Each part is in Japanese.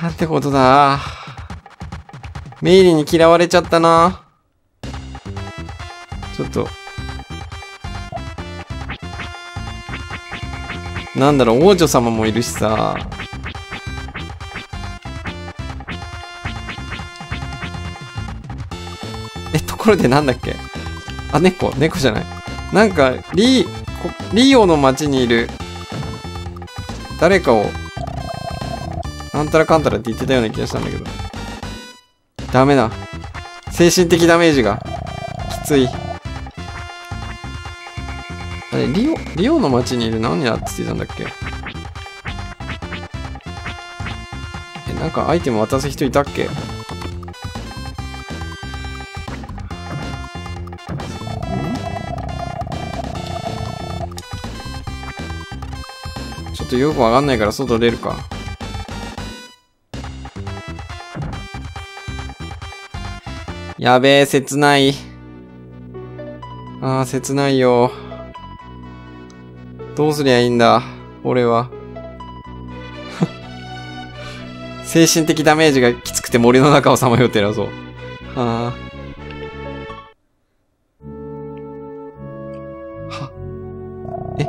なんてことだ。メイリーに嫌われちゃったな。ちょっと。なんだろう、王女様もいるしさ。え、ところでなんだっけあ、猫、猫じゃない。なんか、リー、リオの町にいる、誰かを、なんたらかんたらって言ってたような気がしたんだけど。ダメだ。精神的ダメージが、きつい。あれ、リオ、リオの町にいる何やって言ってたんだっけ？え、なんかアイテム渡す人いたっけ？ちょっとよくわかんないから外出るか。やべえ、切ない。ああ、切ないよ。どうすりゃいいんだ、俺は。精神的ダメージがきつくて森の中をさまよってるぞ。はあ。は。え？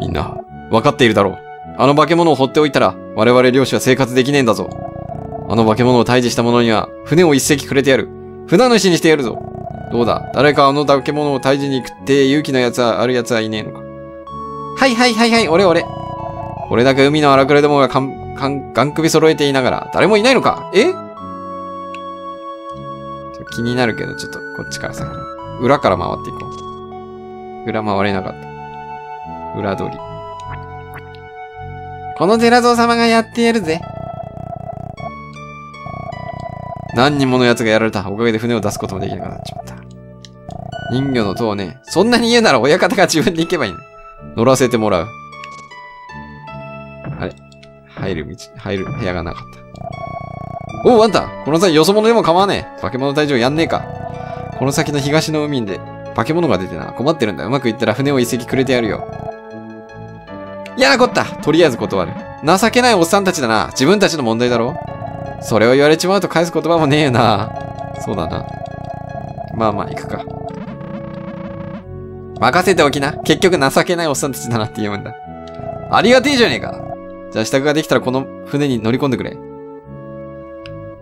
みんな、わかっているだろう。あの化け物を放っておいたら、我々漁師は生活できねえんだぞ。あの化け物を退治した者には、船を一隻くれてやる。船主にしてやるぞ。どうだ？誰かあの化け物を退治に行くって勇気のやつは、あるやつはいねえのか？はいはいはいはい、俺俺。俺だけ海の荒くれどもがかん、かん、ガン首揃えていながら、誰もいないのか？え？気になるけど、ちょっとこっちからさ、裏から回っていこう。裏回れなかった。裏通り。この寺蔵様がやってやるぜ。何人もの奴がやられた。おかげで船を出すこともできなくなっちまった。人魚の塔ね。そんなに言うなら親方が自分で行けばいいね。乗らせてもらう。あれ入る道、入る部屋がなかった。おう、あんたこの際よそ者でも構わねえ。化け物退場やんねえか。この先の東の海で化け物が出てな。困ってるんだ。うまくいったら船を一隻くれてやるよ。嫌なこったとりあえず断る。情けないおっさんたちだな。自分たちの問題だろそれを言われちまうと返す言葉もねえよな。そうだな。まあまあ、行くか。任せておきな。結局情けないおっさんたちだなって言うんだ。ありがてえじゃねえか。じゃあ支度ができたらこの船に乗り込んでくれ。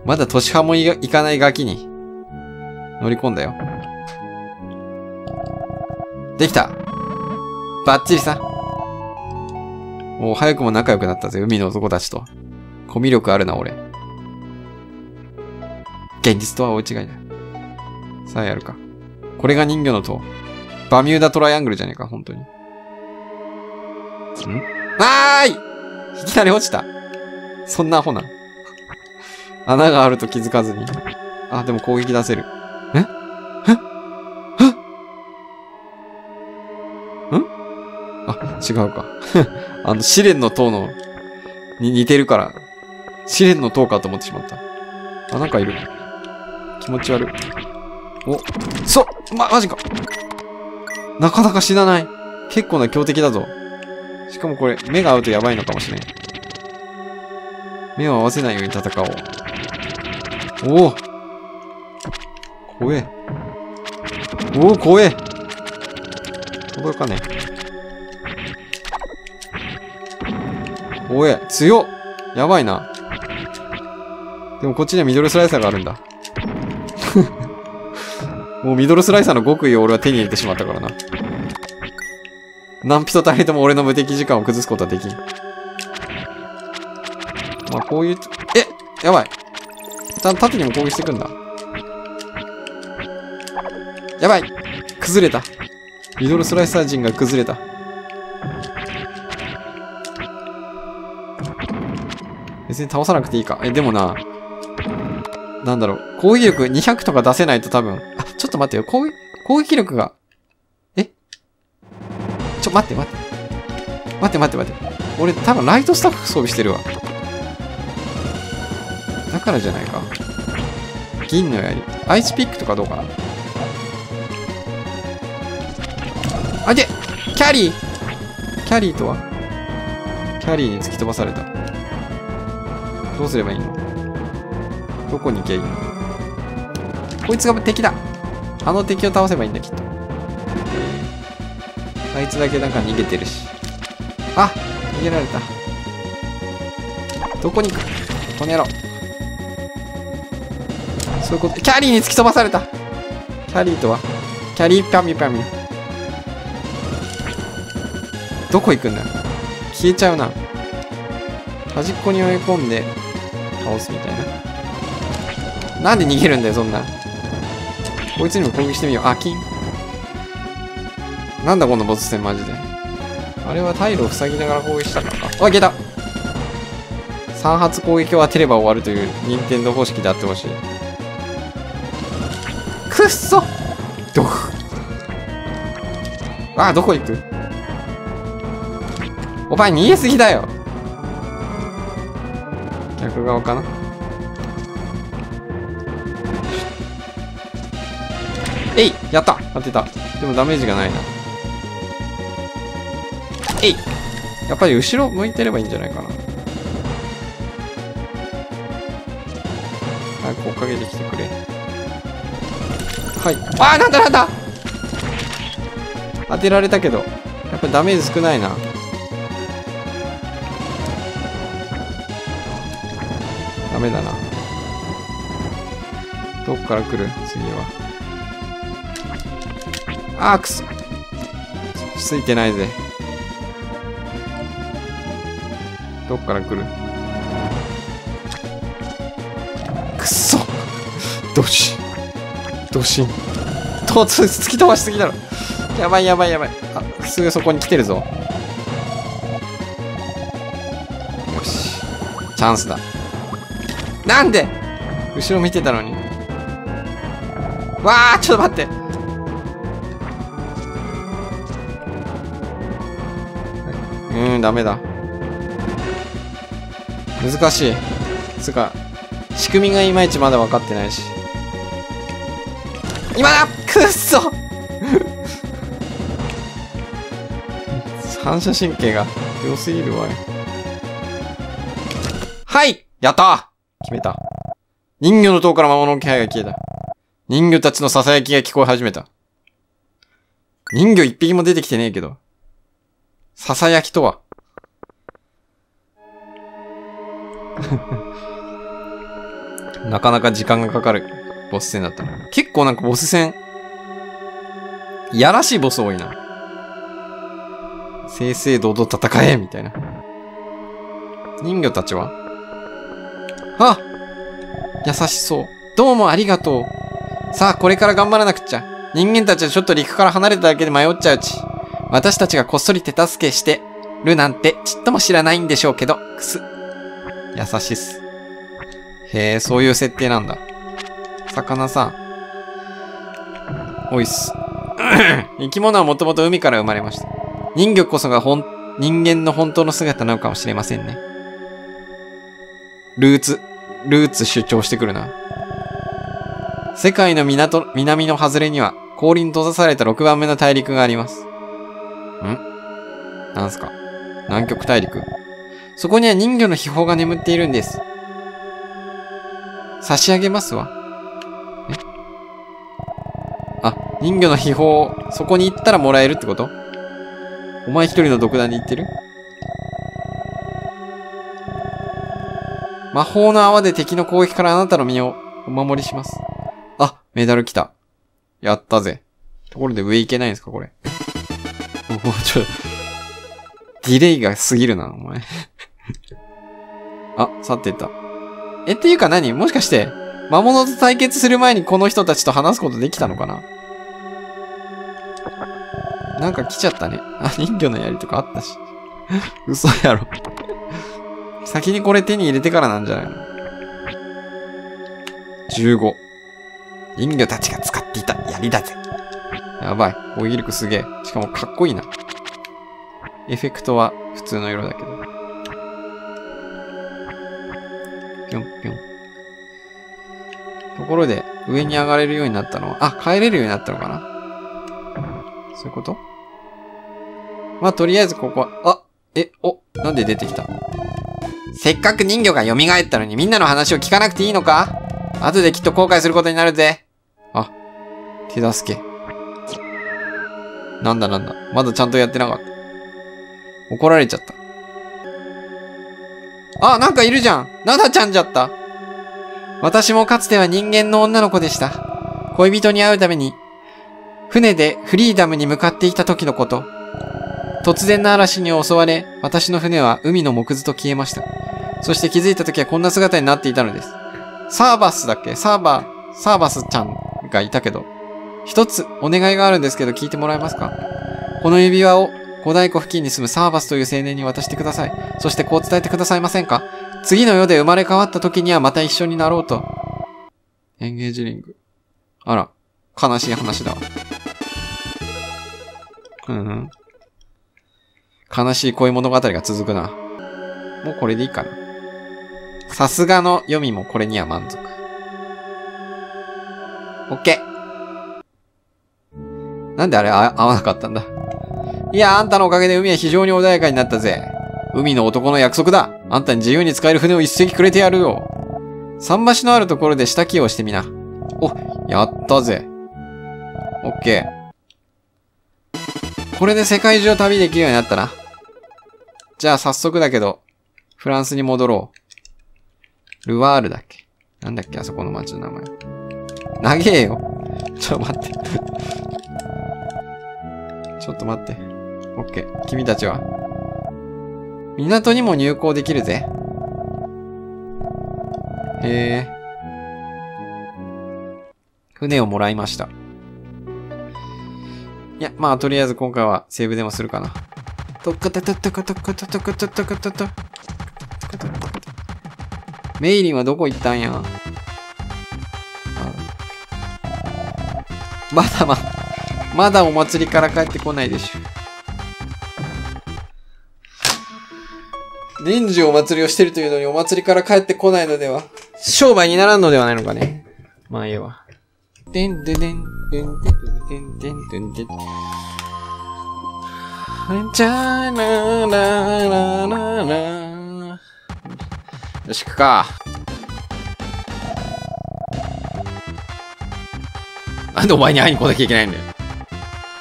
まだ年派も行かないガキに乗り込んだよ。できたバッチリさ。もう早くも仲良くなったぜ、海の男たちと。コミュ力あるな、俺。現実とは大違いだ。さあやるか。これが人魚の塔。バミューダトライアングルじゃねえか、本当に。ん？あーいいきなり落ちた。そんなアホな。穴があると気づかずに。あ、でも攻撃出せる。え？え？え？ん？あ、違うか。あの、試練の塔の、に似てるから、試練の塔かと思ってしまった。あ、なんかいる。気持ち悪い。お、そま、マジか。なかなか死なない。結構な強敵だぞ。しかもこれ、目が合うとやばいのかもしれん。目を合わせないように戦おう。おお怖え。おお怖え。届かねえ。怖え。強っ。やばいな。でもこっちにはミドルスライサーがあるんだ。もうミドルスライサーの極意を俺は手に入れてしまったからな。何人たりとも俺の無敵時間を崩すことはできん。まあこういう、えやばい。た縦にも攻撃してくんだ。やばい崩れた。ミドルスライサー陣が崩れた。別に倒さなくていいか。え、でもな、なんだろう。攻撃力200とか出せないと多分。ちょっと待ってよ。攻撃、攻撃力が。え？ちょ、待って待って。待って待って待って。俺多分ライトスタッフ装備してるわ。だからじゃないか。銀の槍。アイスピックとかどうかなあ、でキャリーキャリーとは？キャリーに突き飛ばされた。どうすればいいの？どこに行けばいいの？こいつが敵だあの敵を倒せばいいんだ、きっと。あいつだけなんか逃げてるし。あ逃げられた。どこに行く？この野郎。そういうこと。キャリーに突き飛ばされたキャリーとは？キャリーピャミピャミ。どこ行くんだ。消えちゃうな。端っこに追い込んで倒すみたいな。なんで逃げるんだよ、そんな。こいつにも攻撃してみよう。あ、金。なんだこのボス戦マジで。あれは退路を塞ぎながら攻撃したからか。あ、いけた !3 発攻撃を当てれば終わるという任天堂方式であってほしい。くっそどこあ、どこ行く？お前逃げすぎだよ逆側かな？えいやった。当てた。でもダメージがないな。えい。やっぱり後ろ向いてればいいんじゃないかな。早く追っかけてきてくれ。はい。あーなんだなんだ。当てられたけど。やっぱダメージ少ないな。ダメだな。どっから来る？次は。あーくそついてないぜ。どっから来る？くそ。どし。どしと突き飛ばしすぎだろ。やばいやばいやばい。あすぐそこに来てるぞ。よし。チャンスだ。なんで？後ろ見てたのに。わあちょっと待って。ダメだ。難しい。つか仕組みがいまいちまだ分かってないし。今だ！くっそ！反射神経が良すぎるわいはい！やった！決めた。人魚の塔から魔物の気配が消えた。人魚たちの囁きが聞こえ始めた。人魚一匹も出てきてねえけど。囁きとは？なかなか時間がかかるボス戦だったな。結構なんかボス戦、やらしいボス多いな。正々堂々戦えみたいな。人魚たちは？あ優しそう。どうもありがとう。さあ、これから頑張らなくっちゃ。人間たちはちょっと陸から離れただけで迷っちゃうち。私たちがこっそり手助けしてるなんてちっとも知らないんでしょうけど、くす。優しいっす。へえ、そういう設定なんだ。魚さん。おいっす。生き物はもともと海から生まれました。人魚こそが本、人間の本当の姿なのかもしれませんね。ルーツ、ルーツ主張してくるな。世界の港、南の外れには氷に閉ざされた6番目の大陸があります。ん？なんすか？南極大陸？そこには人魚の秘宝が眠っているんです。差し上げますわ。あ、人魚の秘宝、そこに行ったらもらえるってこと？お前一人の独断で言ってる？魔法の泡で敵の攻撃からあなたの身をお守りします。あ、メダル来た。やったぜ。ところで上行けないんですかこれ？もうちょ、ディレイが過ぎるな、お前。あ、去っていった。え、っていうか何？もしかして、魔物と対決する前にこの人たちと話すことできたのかな？なんか来ちゃったね。あ、人魚の槍とかあったし。嘘やろ。先にこれ手に入れてからなんじゃないの ?15。人魚たちが使っていた槍だぜ。やばい。攻撃力すげえ。しかもかっこいいな。エフェクトは普通の色だけど。ぴょんぴょん。ところで、上に上がれるようになったのは、あ、帰れるようになったのかな？そういうこと？まあ、とりあえずここは、あ、え、お、なんで出てきた？せっかく人魚が蘇ったのにみんなの話を聞かなくていいのか？後できっと後悔することになるぜ。あ、手助け。なんだなんだ。まだちゃんとやってなかった。怒られちゃった。あ、なんかいるじゃん。ナナちゃんじゃった。私もかつては人間の女の子でした。恋人に会うために、船でフリーダムに向かっていた時のこと。突然の嵐に襲われ、私の船は海の木図と消えました。そして気づいた時はこんな姿になっていたのです。サーバスだっけ？サーバー、サーバスちゃんがいたけど、一つお願いがあるんですけど聞いてもらえますか？この指輪を小太鼓付近に住むサーバスという青年に渡してください。そしてこう伝えてくださいませんか？次の世で生まれ変わった時にはまた一緒になろうと。エンゲージリング。あら、悲しい話だ。うん、うん。悲しい恋物語が続くな。もうこれでいいかな。さすがの読みもこれには満足。オッケー。なんであれ合わなかったんだ？いや、あんたのおかげで海は非常に穏やかになったぜ。海の男の約束だ。あんたに自由に使える船を一隻くれてやるよ。桟橋のあるところで下木をしてみな。お、やったぜ。オッケー。これで世界中を旅できるようになったな。じゃあ早速だけど、フランスに戻ろう。ルワールだっけ？なんだっけあそこの町の名前。長えよ。ちょっと待ってちょっと待って。オッケー。君たちは？港にも入港できるぜ。へえ。船をもらいました。いや、まあ、とりあえず今回はセーブでもするかな。とっかたたたかたかたたかたたかたた。メイリンはどこ行ったんやまだま、まだお祭りから帰ってこないでしょ。臨時お祭りをしてるというのにお祭りから帰ってこないのでは、商売にならんのではないのかね。まあ、ええわ。でんででん、でんでんでんでんでんでん。じゃーららららら。よし、行くか。なんでお前に会いに来なきゃいけないんだよ。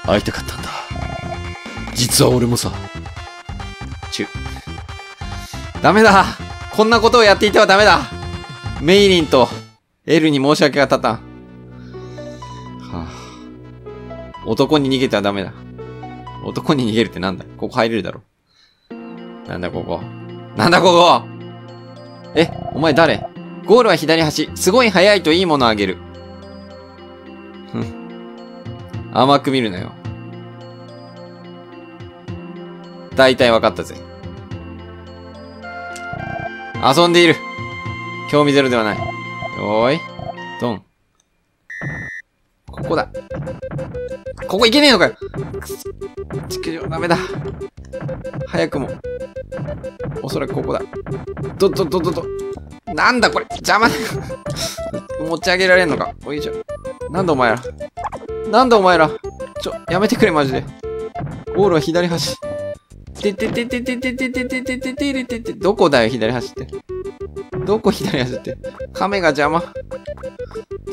会いたかったんだ。実は俺もさ。チュ。ダメだこんなことをやっていてはダメだメイリンとエルに申し訳が立たん。はあ、男に逃げてはダメだ。男に逃げるってなんだ？ここ入れるだろ。なんだここ？なんだここ？え、お前誰？ゴールは左端。すごい速いといいものあげる。ふん。甘く見るなよ。大体わかったぜ。遊んでいる。興味ゼロではない。おーい。ドン。ここだ。ここ行けねえのかよ。地球上ダメだ。早くも。おそらくここだ。ど、ど、ど、ど、ど。なんだこれ邪魔だ 持ち上げられんのかおいしょ。なんだお前ら。なんだお前ら。ちょ、やめてくれマジで。ゴールは左端。ててててててててててててててどこだよ、左走って。どこ左走って。亀が邪魔。ち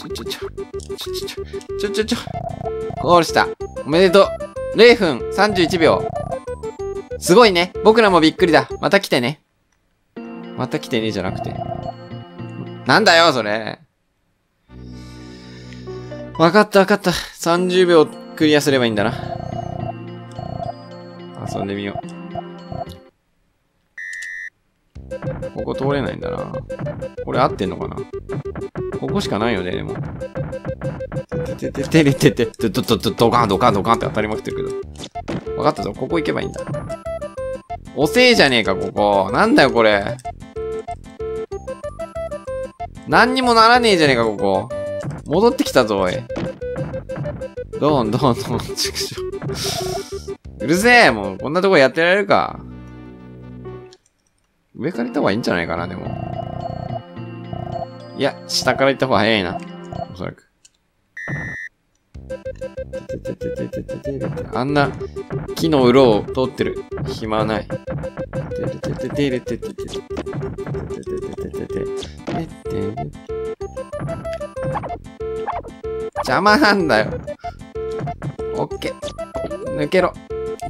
ょちょちょ。ちょちょちょ。ちょちょちょ。ゴールした。おめでとう。0分31秒。すごいね。僕らもびっくりだ。また来てね。また来てねじゃなくて。なんだよ、それ。わかったわかった。30秒クリアすればいいんだな。遊んでみよう。ここ通れないんだな。これ合ってんのかな？ここしかないよね、でも。ててててててて、ドドドドカンドカンドカンって当たりまくってるけど。わかったぞ、ここ行けばいいんだ。遅えじゃねえか、ここ。なんだよ、これ。何にもならねえじゃねえか、ここ。戻ってきたぞ、おい。どんどんどん、ちくしょう。うるせえ、もう、こんなとこやってられるか。上から行った方がいいんじゃないかな、でも。いや、下から行った方が早いな。おそらく。あんな木の裏を通ってる暇はない。邪魔なんだよ。オッケー。抜けろ。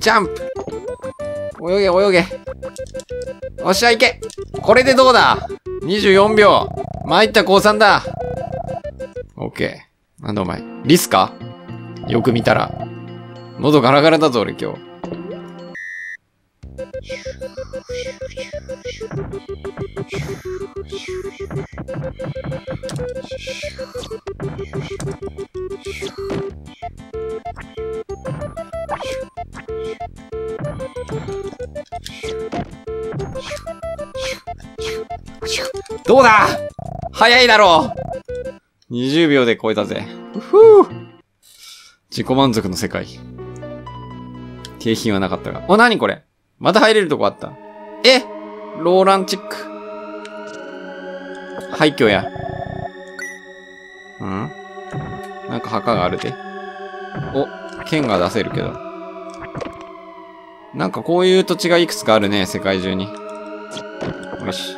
ジャンプ。泳げ、泳げ。おっしゃ、行け。これでどうだ ?24 秒。参った降参だ。オッケー。なんだお前？リスか？よく見たら。喉ガラガラだぞ、俺今日。どうだ？早いだろう !20 秒で超えたぜ。ふぅ自己満足の世界。景品はなかったが。お、なにこれ？また入れるとこあった。え？ローランチック。廃墟や。うん？なんか墓があるで。お、剣が出せるけど。なんかこういう土地がいくつかあるね、世界中に。よし。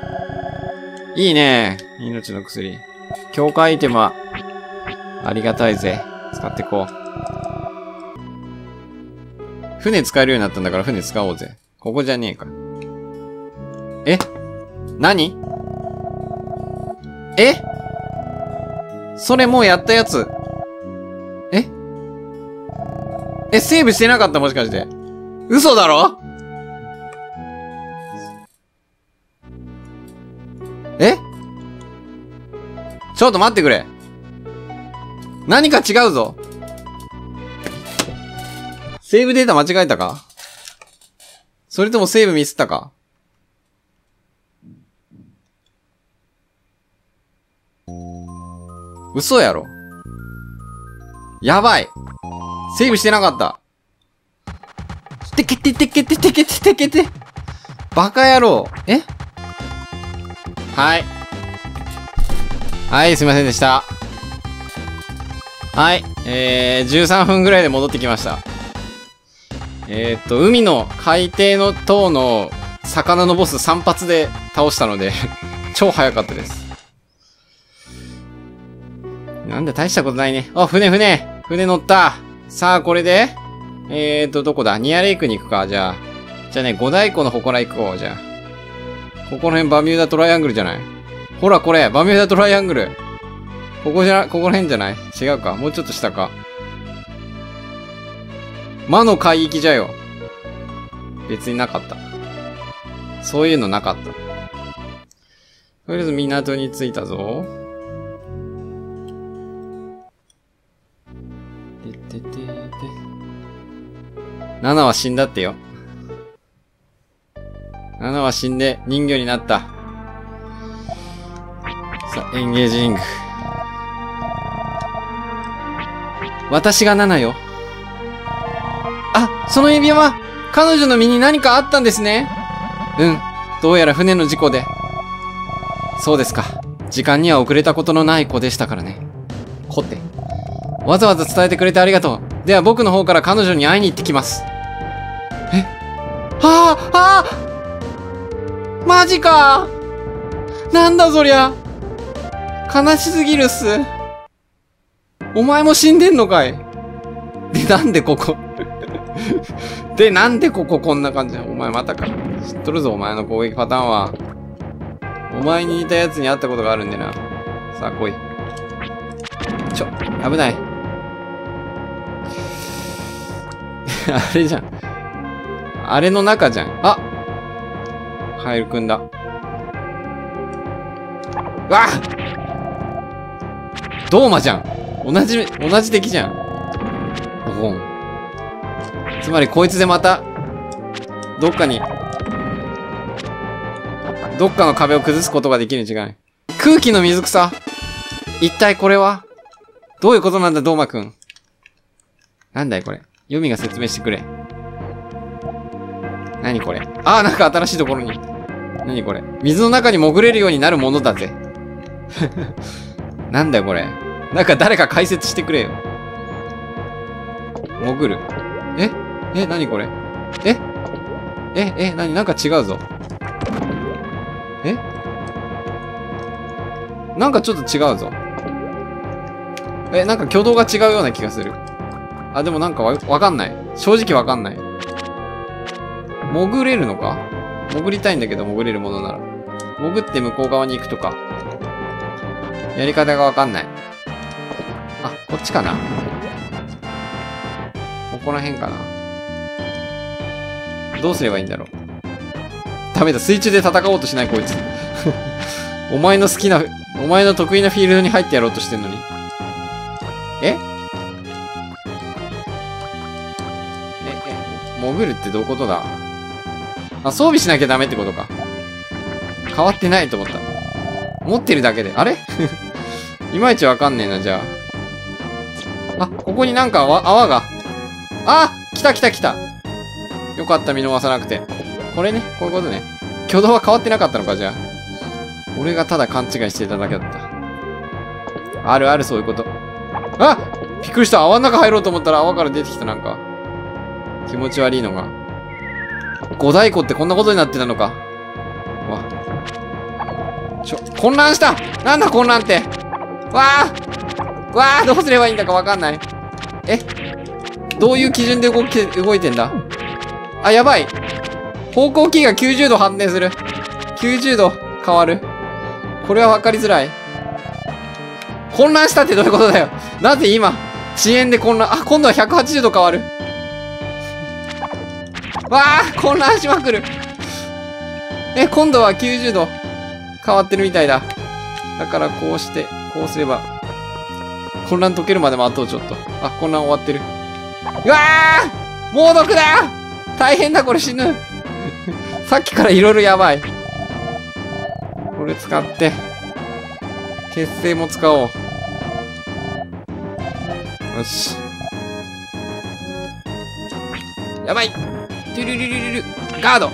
いいね。命の薬。強化アイテムは、ありがたいぜ。使ってこう。船使えるようになったんだから船使おうぜ。ここじゃねえか。え？何？え？それもうやったやつ。え？え、セーブしてなかった？もしかして。嘘だろ？ちょっと待ってくれ。何か違うぞ。セーブデータ間違えたか？それともセーブミスったか？嘘やろ。やばい。セーブしてなかった。てけててけててけててけて。バカ野郎。え？はい。はい、すいませんでした。はい。えー、13分ぐらいで戻ってきました。えー、っと、海の海底の塔の魚のボス3発で倒したので 超早かったです。なんだ、大したことないね。あ、船船船乗ったさあ、これでえーと、どこだ？ニアレイクに行くか、じゃあ。じゃあね、五大湖の祠行こう、じゃあ。ここの辺バミューダトライアングルじゃない？ほら、これバミューダトライアングルここじゃ、ここら辺じゃない？違うかもうちょっと下か。魔の海域じゃよ。別になかった。そういうのなかった。とりあえず港に着いたぞ。てててて。ナナは死んだってよ。ナナは死んで人魚になった。エンゲージング。私がナナよ。あ、その指輪は、彼女の身に何かあったんですね。うん。どうやら船の事故で。そうですか。時間には遅れたことのない子でしたからね。子って。わざわざ伝えてくれてありがとう。では僕の方から彼女に会いに行ってきます。え？ああああマジかなんだそりゃ悲しすぎるっす。お前も死んでんのかいで、なんでここ？で、なんでここ？こんな感じお前またか。知っとるぞ、お前の攻撃パターンは。お前に似たやつに会ったことがあるんでな。さあ、来い。ちょ、危ない。あれじゃん。あれの中じゃん。あカエルくんだ。わドーマじゃん。同じ、同じ敵じゃん。ボコン。つまりこいつでまた、どっかに、どっかの壁を崩すことができるに違い？空気の水草？一体これは？どういうことなんだ、ドーマくん？なんだいこれ？ユミが説明してくれ。何これ？ああ、なんか新しいところに。何これ？水の中に潜れるようになるものだぜ。なんだよこれ。なんか誰か解説してくれよ。潜る。え？え、なにこれ？え？え、え、なになんか違うぞ。え？なんかちょっと違うぞ。え、なんか挙動が違うような気がする。あ、でもなんかわ、わかんない。正直わかんない。潜れるのか？潜りたいんだけど潜れるものなら。潜って向こう側に行くとか。やり方がわかんない。あ、こっちかなここら辺かなどうすればいいんだろうダメだ、水中で戦おうとしない、こいつ。お前の好きな、お前の得意なフィールドに入ってやろうとしてんのに。え？え、え、潜るってどういうことだ？あ、装備しなきゃダメってことか。変わってないと思った。持ってるだけで。あれ？いまいちわかんねえな、じゃあ。あ、ここになんか泡が。あ来た来た来たよかった見逃さなくて。これね、こういうことね。挙動は変わってなかったのか、じゃあ。俺がただ勘違いしてただけだった。あるある、そういうこと。あびっくりした。泡の中入ろうと思ったら泡から出てきた、なんか。気持ち悪いのが。五太鼓ってこんなことになってたのか。ちょ、混乱したなんだ混乱ってわあわあどうすればいいんだかわかんない。え？どういう基準で動き、動いてんだ？あ、やばい方向キーが90度反転する。90度変わる。これは分かりづらい。混乱したってどういうことだよ。なぜ今、遅延で混乱、あ、今度は180度変わる。わあ混乱しまくる。え、今度は90度変わってるみたいだ。だからこうして、こうすれば、混乱解けるまで待とう、ちょっと。あ、混乱終わってる。うわあ猛毒だ大変だ、これ死ぬ。さっきから色々やばい。これ使って、結成も使おう。よし。やばいトゥルルルルルガード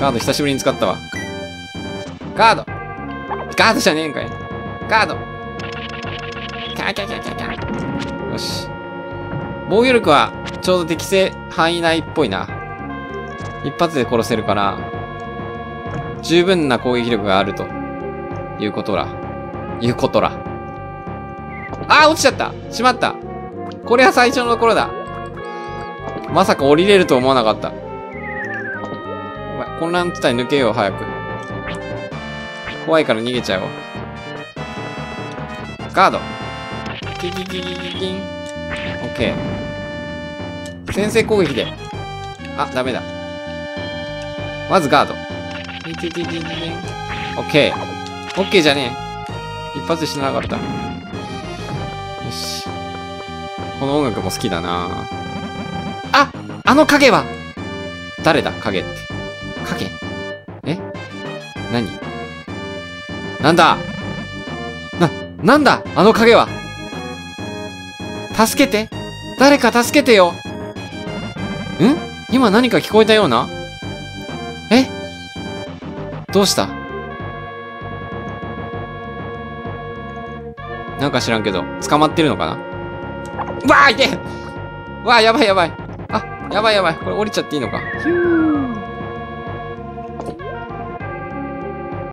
ガード久しぶりに使ったわ。ガードガードじゃねえんかい。ガードキャキャキャキャキャ。よし。防御力はちょうど適正範囲内っぽいな。一発で殺せるから、十分な攻撃力があるということら。いうことら。ああ落ちちゃったしまったこれは最初のところだ。まさか降りれると思わなかった。混乱地帯抜けよう、早く。怖いから逃げちゃおう。ガード。キキキキキキン。オッケー。先制攻撃で。あ、ダメだ。まずガード。キキキキキキン。オッケー。オッケーじゃねえ。一発で死ななかった。よし。この音楽も好きだなああの影は誰だ？影って。影え？何？なんだ？な、なんだ？あの影は？助けて。誰か助けてよ。ん？今何か聞こえたような？え？どうした？なんか知らんけど、捕まってるのかな？わあ、いてわあ、やばいやばい。あ、やばいやばい。これ降りちゃっていいのか？ヒュー。